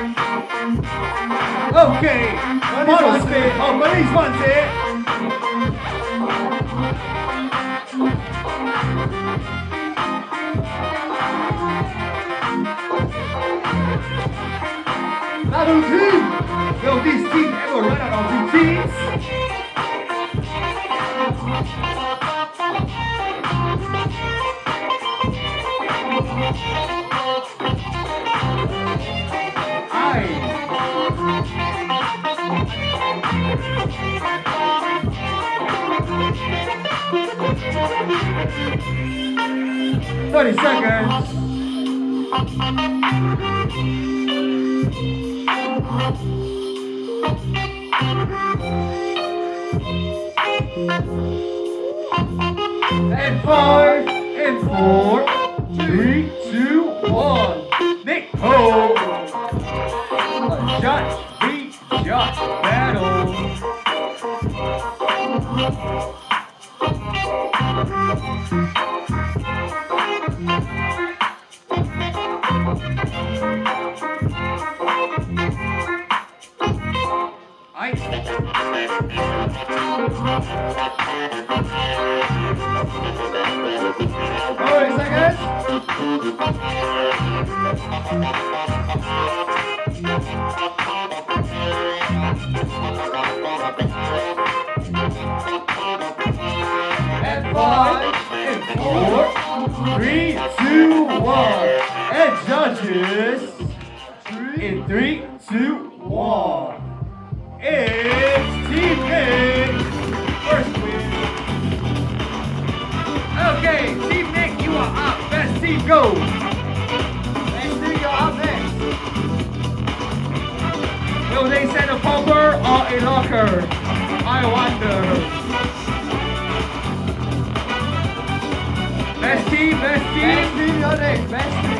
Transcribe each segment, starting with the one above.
Okay, model spin. Oh, wants it. Battle two. Will this 20 seconds. And five, and four, three, two, one. Nick Ho! A shot, beat, shot, battle. Thank And five, and four, three, two, one. And judges, in three, two, one. It's Team Nick. First win. Okay, Team Nick, you are up. Best team go. Or a locker? I wonder. Best team, best team. Best team,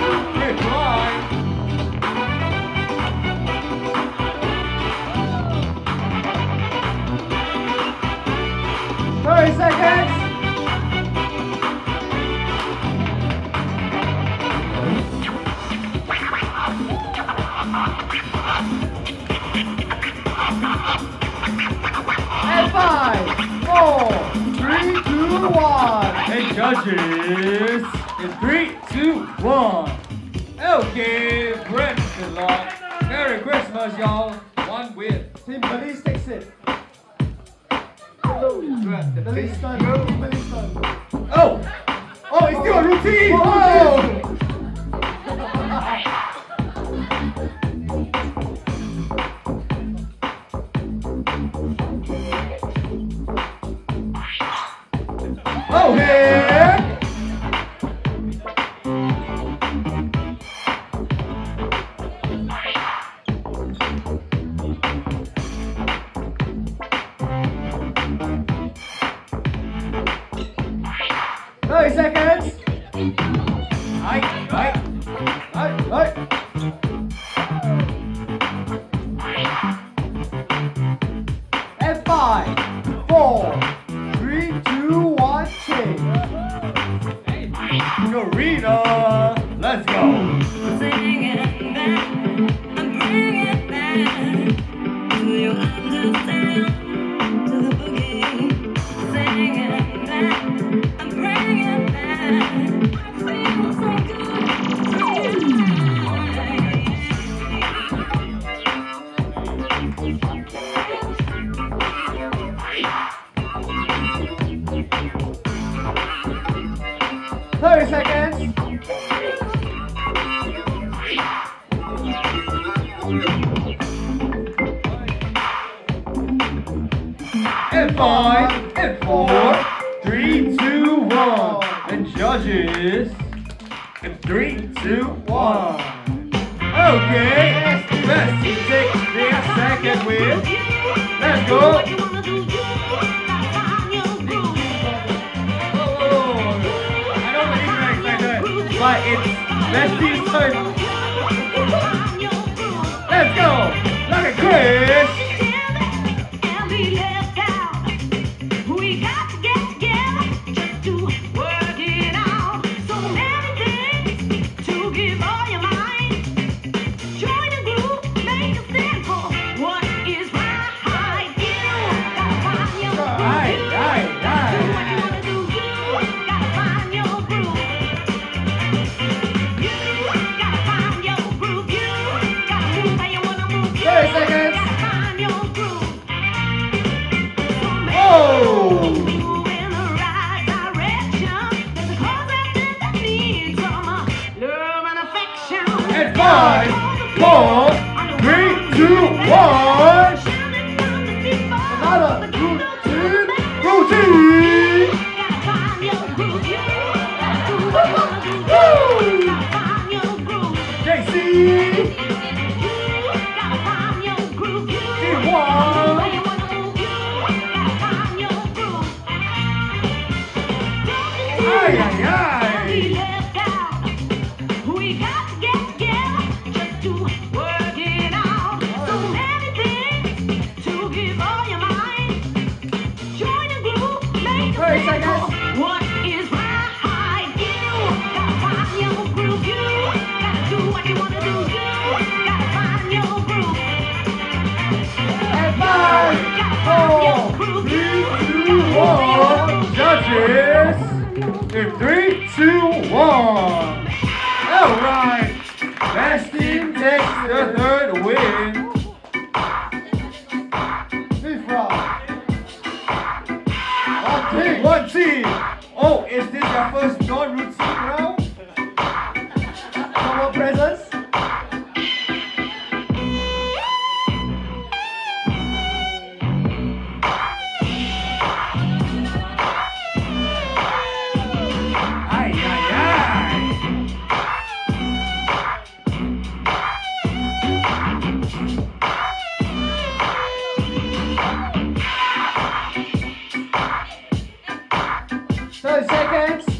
judges, in three, two, one. Okay, Brent Lock. Merry Christmas, y'all. One win. Team Belize takes it. Belize done. Belize done. Oh! Oh, it's still a routine! Oh! Seconds. 30 seconds. And five, and four, three, two, one. And judges, in three, two, one. Okay, let's take the second win. Let's go. Leslie's turn. Let's go. Look at Chris. Four, Three, two, one. Judges. In three, two, one. All right. Best team takes the third win. team. One team. Oh, is this your first non-routine round? No more presents. 30 seconds.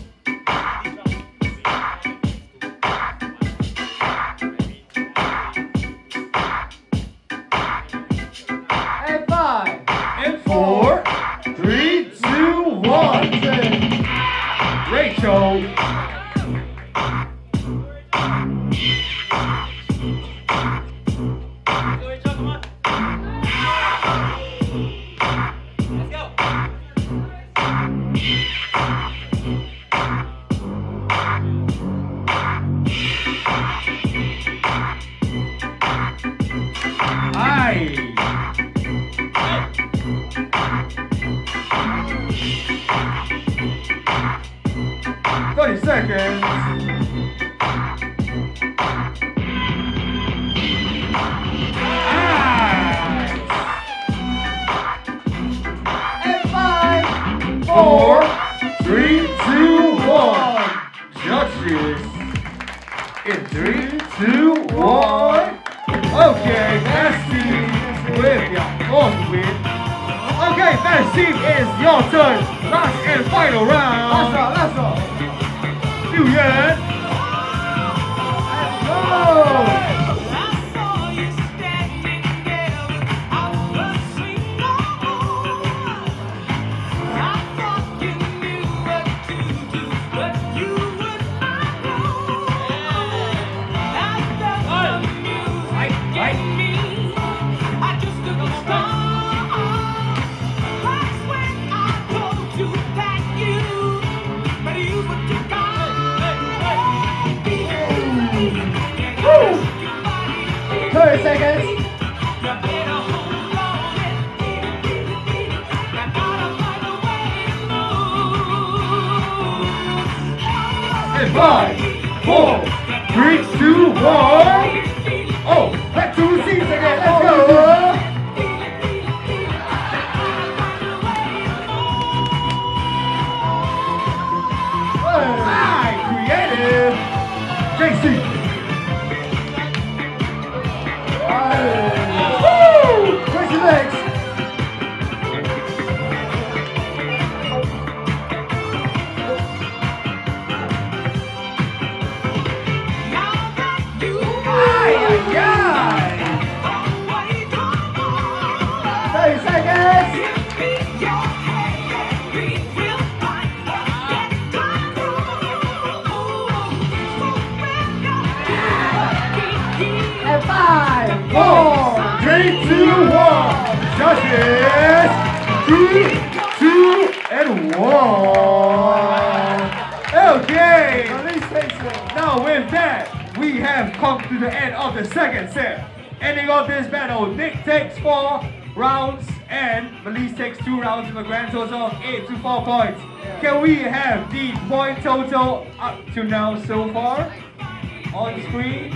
Seconds. And five. Four, three, two, one. Judges. In three, two, one. Okay, team with your fourth win. Okay, best team is your turn. Last and final round. round. Last round. Liu Yan. Five seconds. And five, four, three, two, one. Oh, back to the seats again. Let's go. Alright, creative. JC. Three, two, one. Judges. Three, two, and one. Okay. Now with that, we have come to the end of the second set. Ending of this battle, Nick takes four rounds and Melise takes two rounds with a grand total of eight to four points. Can we have the point total up to now so far on screen?